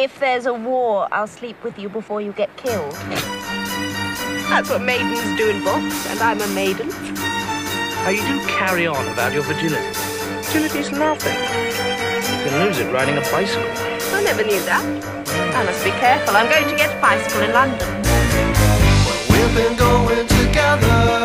If there's a war, I'll sleep with you before you get killed. That's what maidens do in books, and I'm a maiden. How you do carry on about your virginity. Virginity's nothing. You can lose it riding a bicycle. I never knew that. I must be careful. I'm going to get a bicycle in London. Well, we've been going together.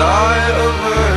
die of her.